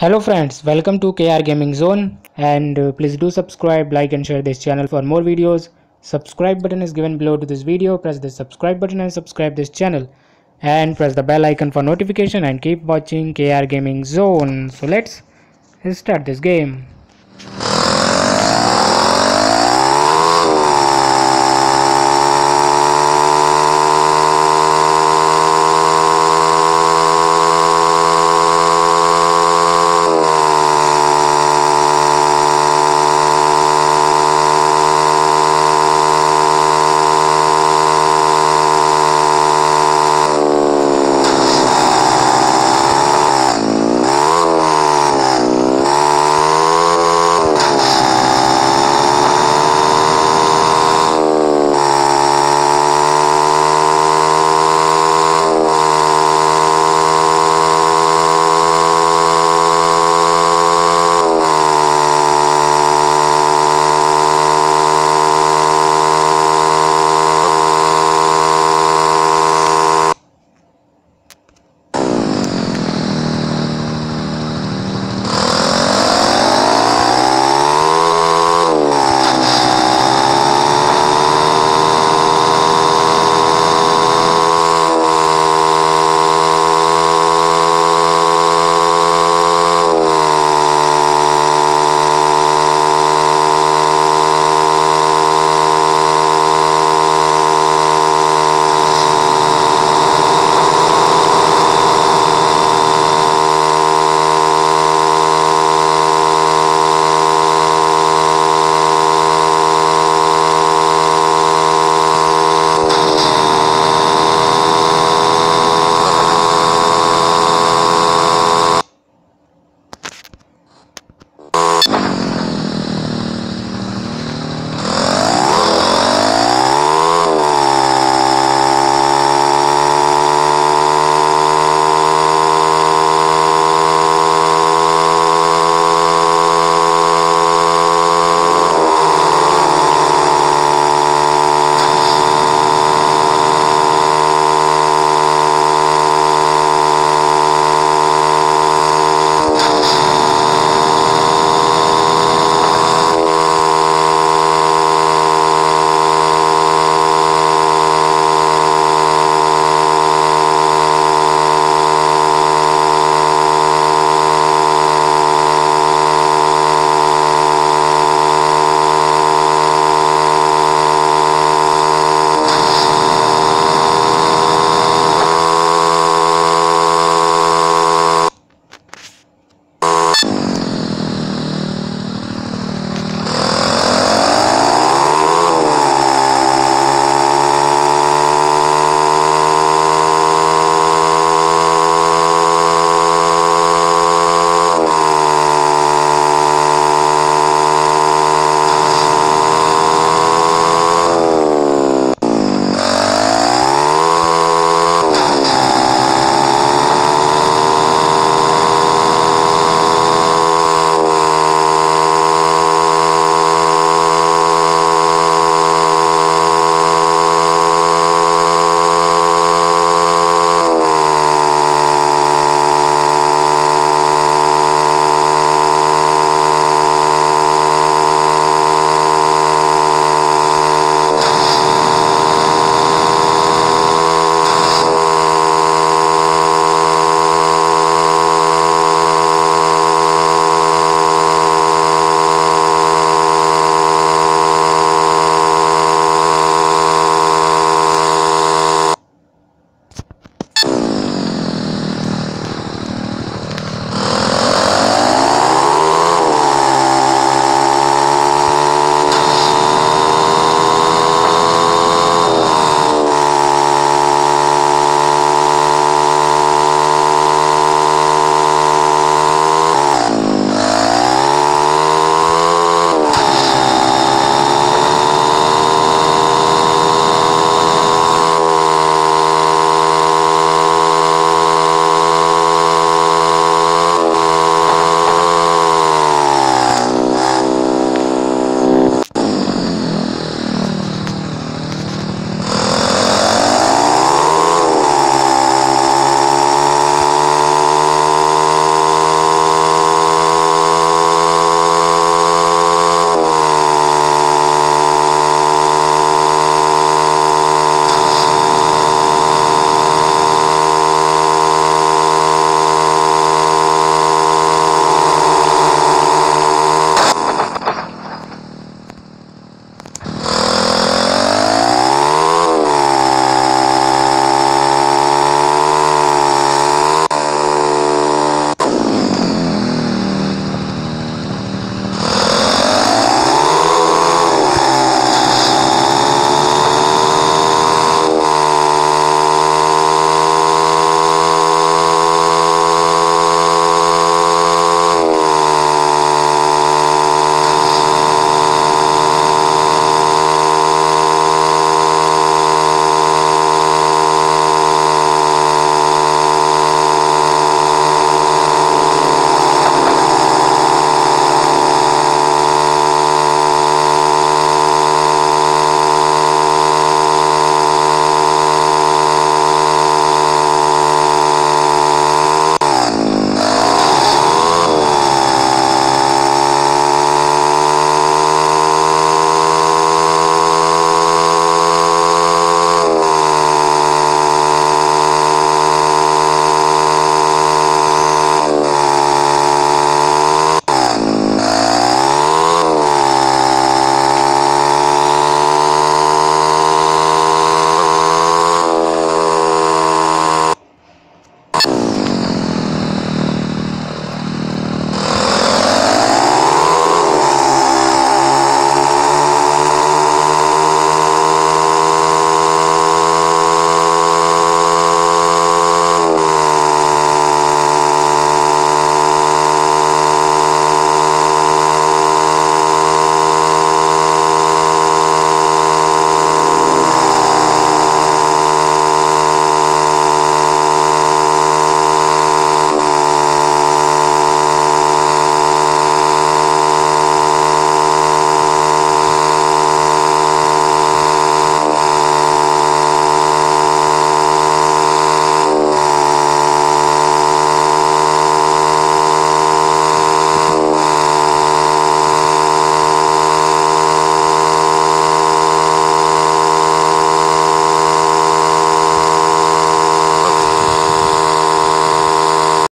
Hello friends, welcome to KR Gaming Zone and uh, please do subscribe, like and share this channel for more videos. Subscribe button is given below to this video. Press the subscribe button and subscribe this channel and press the bell icon for notification and keep watching KR Gaming Zone. So let's start this game.